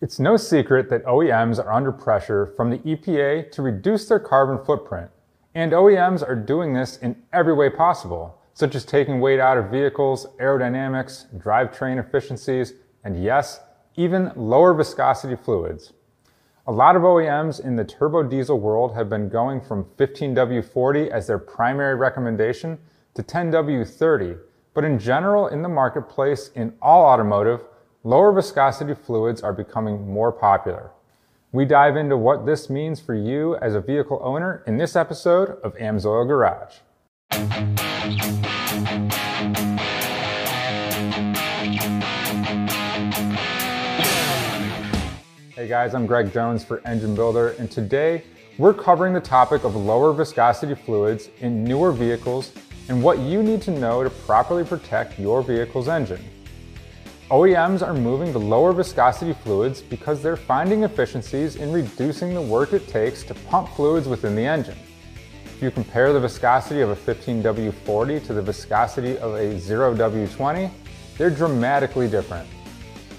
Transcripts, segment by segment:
It's no secret that OEMs are under pressure from the EPA to reduce their carbon footprint, and OEMs are doing this in every way possible, such as taking weight out of vehicles, aerodynamics, drivetrain efficiencies, and yes, even lower viscosity fluids. A lot of OEMs in the turbo diesel world have been going from 15W40 as their primary recommendation to 10W30, but in general in the marketplace in all automotive, lower viscosity fluids are becoming more popular. We dive into what this means for you as a vehicle owner in this episode of AMSOIL Garage. Hey guys, I'm Greg Jones for Engine Builder, and today we're covering the topic of lower viscosity fluids in newer vehicles and what you need to know to properly protect your vehicle's engine. OEMs are moving to lower viscosity fluids because they're finding efficiencies in reducing the work it takes to pump fluids within the engine. If you compare the viscosity of a 15W40 to the viscosity of a 0W20, they're dramatically different.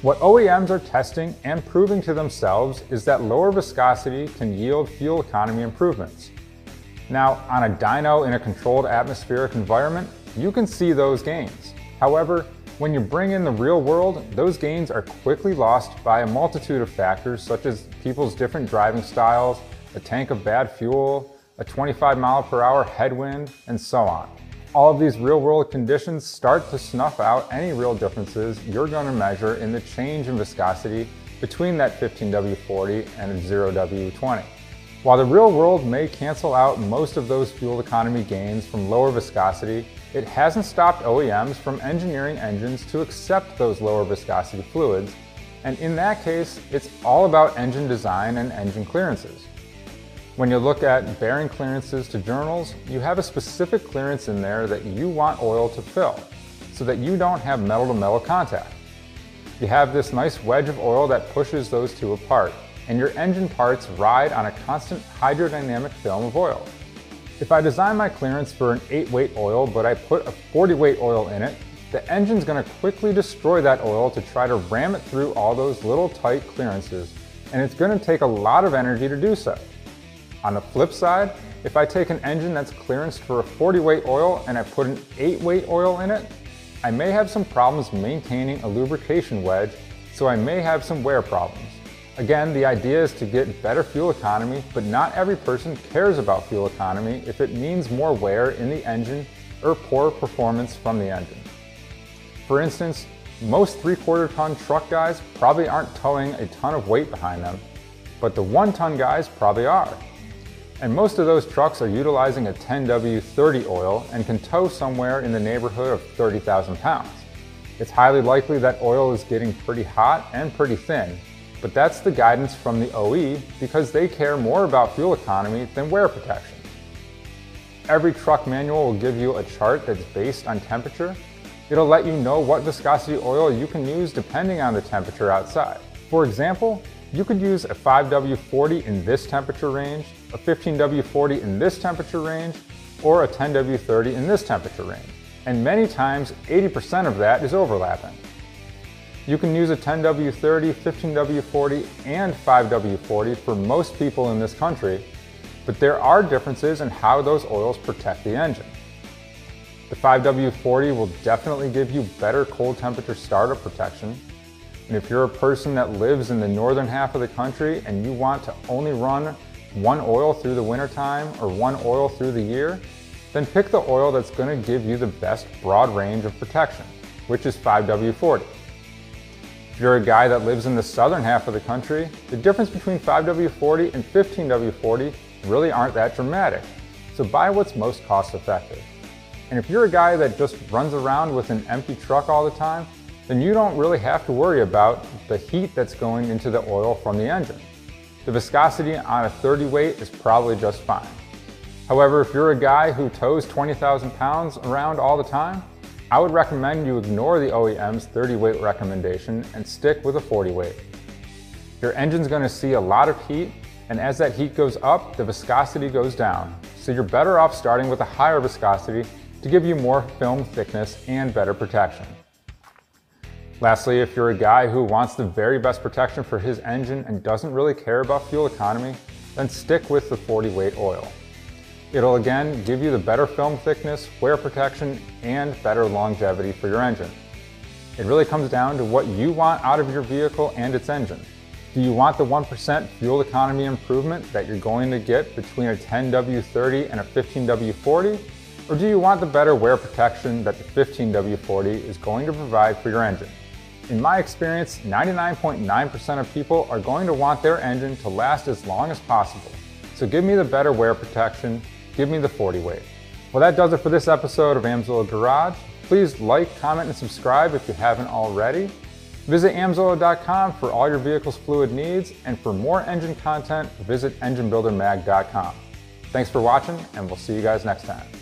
What OEMs are testing and proving to themselves is that lower viscosity can yield fuel economy improvements. Now, on a dyno in a controlled atmospheric environment, you can see those gains. However, when you bring in the real world, those gains are quickly lost by a multitude of factors such as people's different driving styles, a tank of bad fuel, a 25 mile per hour headwind, and so on. All of these real world conditions start to snuff out any real differences you're going to measure in the change in viscosity between that 15W40 and a 0W20. While the real world may cancel out most of those fuel economy gains from lower viscosity, it hasn't stopped OEMs from engineering engines to accept those lower viscosity fluids, and in that case, it's all about engine design and engine clearances. When you look at bearing clearances to journals, you have a specific clearance in there that you want oil to fill, so that you don't have metal-to-metal -metal contact. You have this nice wedge of oil that pushes those two apart, and your engine parts ride on a constant hydrodynamic film of oil. If I design my clearance for an 8 weight oil, but I put a 40 weight oil in it, the engine's gonna quickly destroy that oil to try to ram it through all those little tight clearances, and it's gonna take a lot of energy to do so. On the flip side, if I take an engine that's clearanced for a 40 weight oil and I put an 8 weight oil in it, I may have some problems maintaining a lubrication wedge, so I may have some wear problems. Again, the idea is to get better fuel economy, but not every person cares about fuel economy if it means more wear in the engine or poor performance from the engine. For instance, most three-quarter ton truck guys probably aren't towing a ton of weight behind them, but the one-ton guys probably are. And most of those trucks are utilizing a 10W30 oil and can tow somewhere in the neighborhood of 30,000 pounds. It's highly likely that oil is getting pretty hot and pretty thin, but that's the guidance from the OE because they care more about fuel economy than wear protection. Every truck manual will give you a chart that's based on temperature. It'll let you know what viscosity oil you can use depending on the temperature outside. For example, you could use a 5W40 in this temperature range, a 15W40 in this temperature range, or a 10W30 in this temperature range. And many times, 80% of that is overlapping. You can use a 10W30, 15W40, and 5W40 for most people in this country, but there are differences in how those oils protect the engine. The 5W40 will definitely give you better cold temperature startup protection. And if you're a person that lives in the northern half of the country and you want to only run one oil through the wintertime or one oil through the year, then pick the oil that's going to give you the best broad range of protection, which is 5W40. If you're a guy that lives in the southern half of the country, the difference between 5W40 and 15W40 really aren't that dramatic. So buy what's most cost effective. And if you're a guy that just runs around with an empty truck all the time, then you don't really have to worry about the heat that's going into the oil from the engine. The viscosity on a 30 weight is probably just fine. However, if you're a guy who tows 20,000 pounds around all the time, I would recommend you ignore the OEM's 30 weight recommendation and stick with a 40 weight. Your engine's gonna see a lot of heat, and as that heat goes up, the viscosity goes down. So you're better off starting with a higher viscosity to give you more film thickness and better protection. Lastly, if you're a guy who wants the very best protection for his engine and doesn't really care about fuel economy, then stick with the 40 weight oil. It'll again give you the better film thickness, wear protection, and better longevity for your engine. It really comes down to what you want out of your vehicle and its engine. Do you want the 1% fuel economy improvement that you're going to get between a 10W30 and a 15W40? Or do you want the better wear protection that the 15W40 is going to provide for your engine? In my experience, 99.9% of people are going to want their engine to last as long as possible. So give me the better wear protection, give me the 40 weight. Well, that does it for this episode of Amsoil Garage. Please like, comment, and subscribe if you haven't already. Visit amsoil.com for all your vehicle's fluid needs, and for more engine content, visit enginebuildermag.com. Thanks for watching, and we'll see you guys next time.